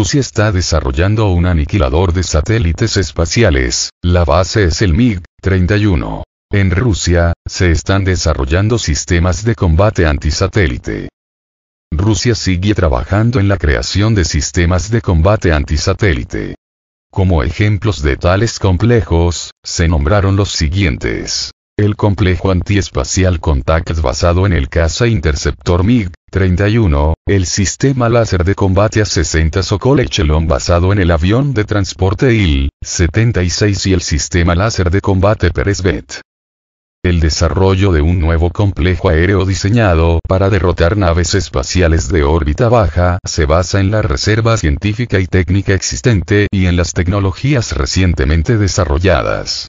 Rusia está desarrollando un aniquilador de satélites espaciales, la base es el MiG-31. En Rusia, se están desarrollando sistemas de combate antisatélite. Rusia sigue trabajando en la creación de sistemas de combate antisatélite. Como ejemplos de tales complejos, se nombraron los siguientes. El complejo antiespacial Contact basado en el caza interceptor MiG-31, el sistema láser de combate A-60 Sokol Echelon basado en el avión de transporte Il-76 y el sistema láser de combate Peresvet. El desarrollo de un nuevo complejo aéreo diseñado para derrotar naves espaciales de órbita baja se basa en la reserva científica y técnica existente y en las tecnologías recientemente desarrolladas.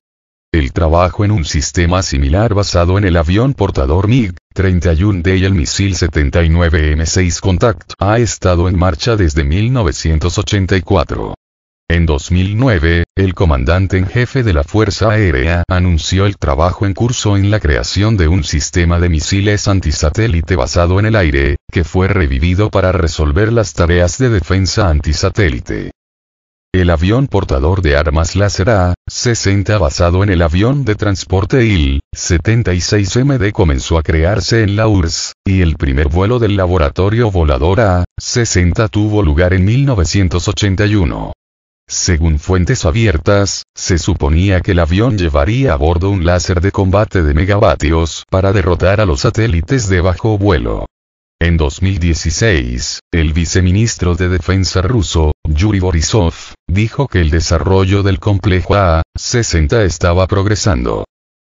El trabajo en un sistema similar basado en el avión portador MiG-31D y el misil 79M6 Contact ha estado en marcha desde 1984. En 2009, el comandante en jefe de la Fuerza Aérea anunció el trabajo en curso en la creación de un sistema de misiles antisatélite basado en el aire, que fue revivido para resolver las tareas de defensa antisatélite. El avión portador de armas láser A-60 basado en el avión de transporte IL-76MD comenzó a crearse en la URSS, y el primer vuelo del laboratorio volador A-60 tuvo lugar en 1981. Según fuentes abiertas, se suponía que el avión llevaría a bordo un láser de combate de megavatios para derrotar a los satélites de bajo vuelo. En 2016, el viceministro de Defensa ruso, Yuri Borisov, dijo que el desarrollo del complejo A-60 estaba progresando.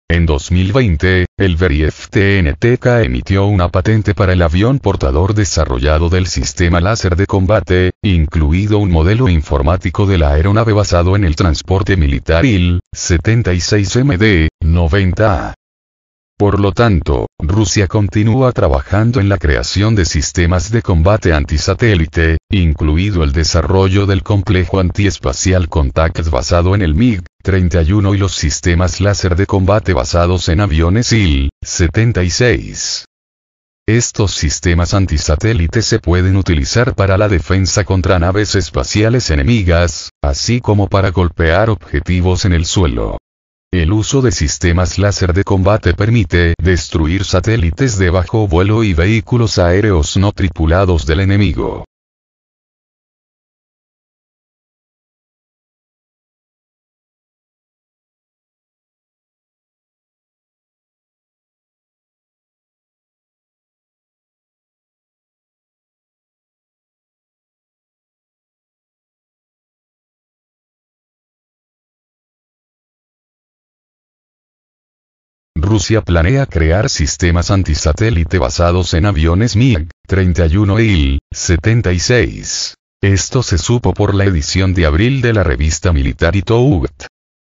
En 2020, el Beriev TNTK emitió una patente para el avión portador desarrollado del sistema láser de combate, incluido un modelo informático de la aeronave basado en el transporte militar IL-76MD-90A. Por lo tanto, Rusia continúa trabajando en la creación de sistemas de combate antisatélite, incluido el desarrollo del complejo antiespacial Contact basado en el MiG-31 y los sistemas láser de combate basados en aviones IL-76. Estos sistemas antisatélites se pueden utilizar para la defensa contra naves espaciales enemigas, así como para golpear objetivos en el suelo. El uso de sistemas láser de combate permite destruir satélites de bajo vuelo y vehículos aéreos no tripulados del enemigo. Rusia planea crear sistemas antisatélite basados en aviones MiG-31 e Il-76. Esto se supo por la edición de abril de la revista militar Itougt.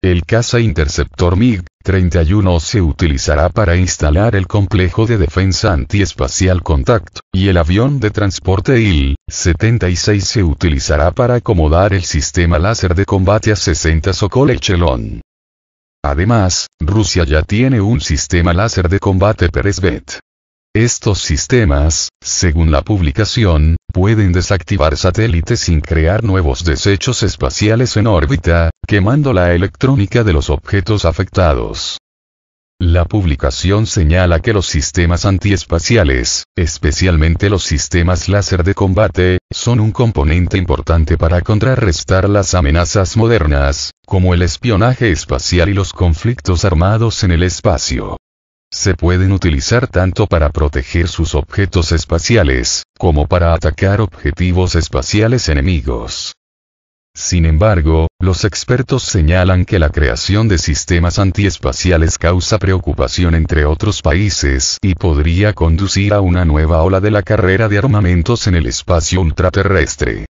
El caza interceptor MiG-31 se utilizará para instalar el complejo de defensa antiespacial Contact, y el avión de transporte Il-76 se utilizará para acomodar el sistema láser de combate A-60 Sokol Echelon. Además, Rusia ya tiene un sistema láser de combate Peresvet. Estos sistemas, según la publicación, pueden desactivar satélites sin crear nuevos desechos espaciales en órbita, quemando la electrónica de los objetos afectados. La publicación señala que los sistemas antiespaciales, especialmente los sistemas láser de combate, son un componente importante para contrarrestar las amenazas modernas, como el espionaje espacial y los conflictos armados en el espacio. Se pueden utilizar tanto para proteger sus objetos espaciales, como para atacar objetivos espaciales enemigos. Sin embargo, los expertos señalan que la creación de sistemas antiespaciales causa preocupación entre otros países y podría conducir a una nueva ola de la carrera de armamentos en el espacio ultraterrestre.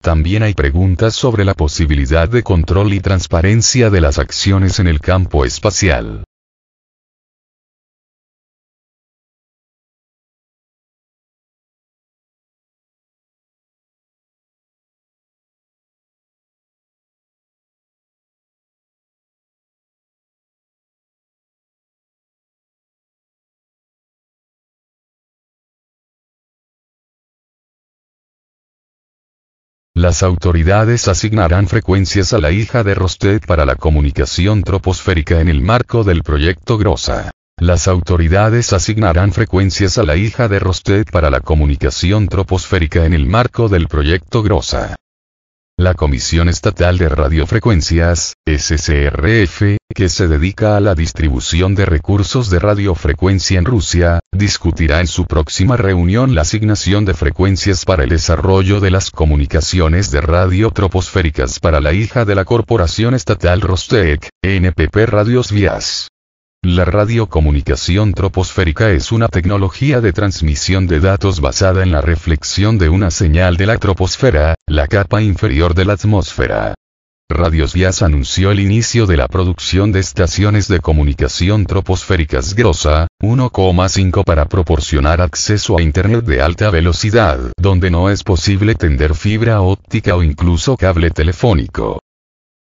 También hay preguntas sobre la posibilidad de control y transparencia de las acciones en el campo espacial. Las autoridades asignarán frecuencias a la hija de Rosted para la comunicación troposférica en el marco del proyecto GROSA. Las autoridades asignarán frecuencias a la hija de Rosted para la comunicación troposférica en el marco del proyecto GROSA. La Comisión Estatal de Radiofrecuencias, SCRF, que se dedica a la distribución de recursos de radiofrecuencia en Rusia, discutirá en su próxima reunión la asignación de frecuencias para el desarrollo de las comunicaciones de radio troposféricas para la hija de la Corporación Estatal Rostec, NPP Radios Vías. La radiocomunicación troposférica es una tecnología de transmisión de datos basada en la reflexión de una señal de la troposfera, la capa inferior de la atmósfera. Radios Vías anunció el inicio de la producción de estaciones de comunicación troposféricas GROSA, 1,5 para proporcionar acceso a Internet de alta velocidad, donde no es posible tender fibra óptica o incluso cable telefónico.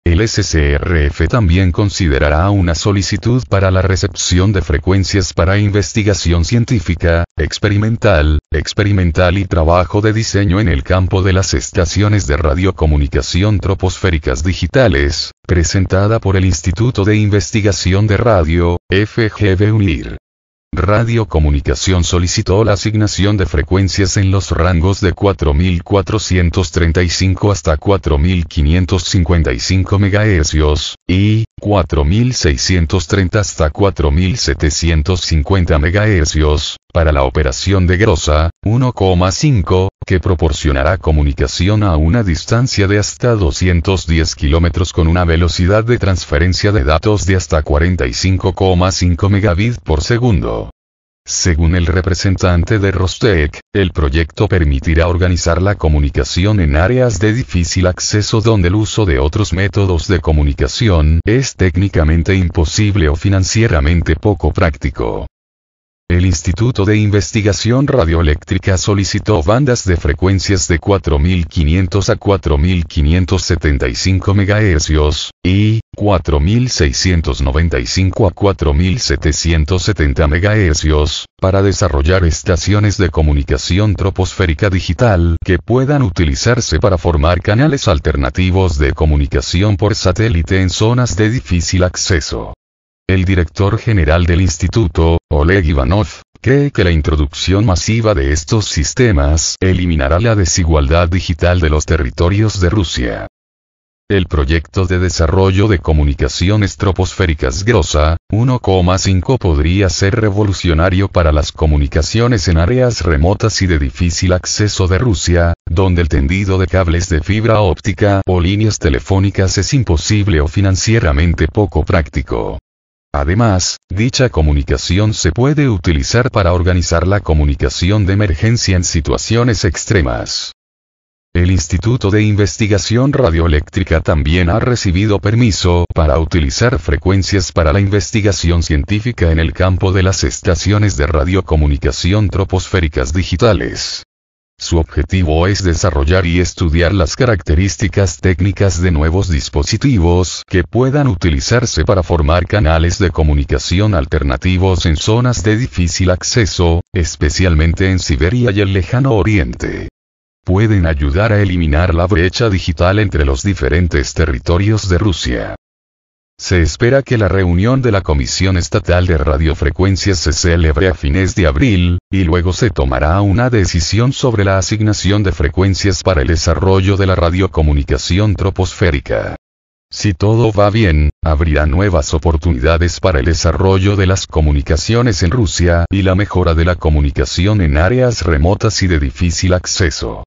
El SCRF también considerará una solicitud para la recepción de frecuencias para investigación científica, experimental, experimental y trabajo de diseño en el campo de las estaciones de radiocomunicación troposféricas digitales, presentada por el Instituto de Investigación de Radio, FGB UNIR. Radiocomunicación solicitó la asignación de frecuencias en los rangos de 4435 hasta 4555 MHz, y 4630 hasta 4750 MHz, para la operación de Grosa, 1,5, que proporcionará comunicación a una distancia de hasta 210 km con una velocidad de transferencia de datos de hasta 45,5 megabits por segundo. Según el representante de Rostec, el proyecto permitirá organizar la comunicación en áreas de difícil acceso donde el uso de otros métodos de comunicación es técnicamente imposible o financieramente poco práctico. El Instituto de Investigación Radioeléctrica solicitó bandas de frecuencias de 4500 a 4575 MHz, y 4695 a 4770 MHz, para desarrollar estaciones de comunicación troposférica digital que puedan utilizarse para formar canales alternativos de comunicación por satélite en zonas de difícil acceso. El director general del instituto, Oleg Ivanov, cree que la introducción masiva de estos sistemas eliminará la desigualdad digital de los territorios de Rusia. El proyecto de desarrollo de comunicaciones troposféricas GROSA, 1,5 podría ser revolucionario para las comunicaciones en áreas remotas y de difícil acceso de Rusia, donde el tendido de cables de fibra óptica o líneas telefónicas es imposible o financieramente poco práctico. Además, dicha comunicación se puede utilizar para organizar la comunicación de emergencia en situaciones extremas. El Instituto de Investigación Radioeléctrica también ha recibido permiso para utilizar frecuencias para la investigación científica en el campo de las estaciones de radiocomunicación troposféricas digitales. Su objetivo es desarrollar y estudiar las características técnicas de nuevos dispositivos que puedan utilizarse para formar canales de comunicación alternativos en zonas de difícil acceso, especialmente en Siberia y el lejano oriente. Pueden ayudar a eliminar la brecha digital entre los diferentes territorios de Rusia. Se espera que la reunión de la Comisión Estatal de Radiofrecuencias se celebre a fines de abril, y luego se tomará una decisión sobre la asignación de frecuencias para el desarrollo de la radiocomunicación troposférica. Si todo va bien, habría nuevas oportunidades para el desarrollo de las comunicaciones en Rusia y la mejora de la comunicación en áreas remotas y de difícil acceso.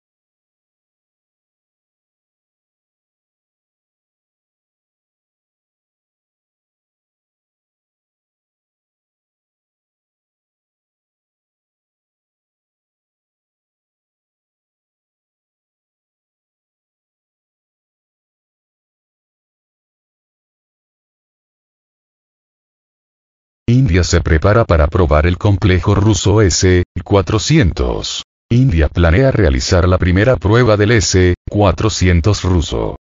India se prepara para probar el complejo ruso S-400. India planea realizar la primera prueba del S-400 ruso.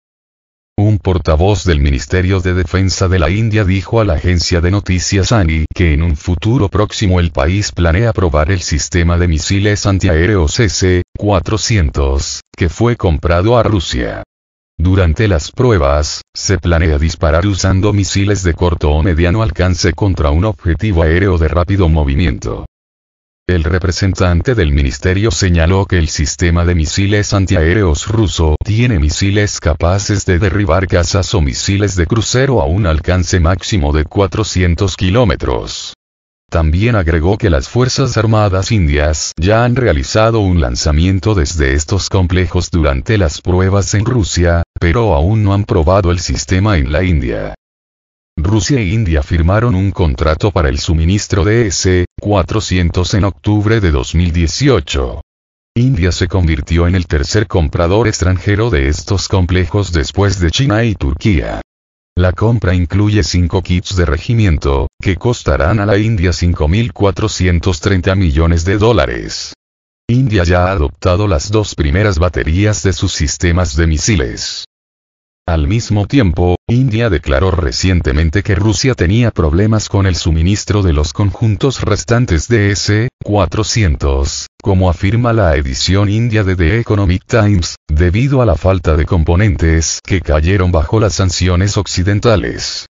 Un portavoz del Ministerio de Defensa de la India dijo a la agencia de noticias ANI que en un futuro próximo el país planea probar el sistema de misiles antiaéreos S, DC-400, que fue comprado a Rusia. Durante las pruebas, se planea disparar usando misiles de corto o mediano alcance contra un objetivo aéreo de rápido movimiento. El representante del ministerio señaló que el sistema de misiles antiaéreos ruso tiene misiles capaces de derribar cazas o misiles de crucero a un alcance máximo de 400 kilómetros. También agregó que las Fuerzas Armadas indias ya han realizado un lanzamiento desde estos complejos durante las pruebas en Rusia, pero aún no han probado el sistema en la India. Rusia e India firmaron un contrato para el suministro de S-400 en octubre de 2018. India se convirtió en el tercer comprador extranjero de estos complejos después de China y Turquía. La compra incluye 5 kits de regimiento, que costarán a la India 5.430 millones de dólares. India ya ha adoptado las dos primeras baterías de sus sistemas de misiles. Al mismo tiempo, India declaró recientemente que Rusia tenía problemas con el suministro de los conjuntos restantes de S-400, como afirma la edición india de The Economic Times, debido a la falta de componentes que cayeron bajo las sanciones occidentales.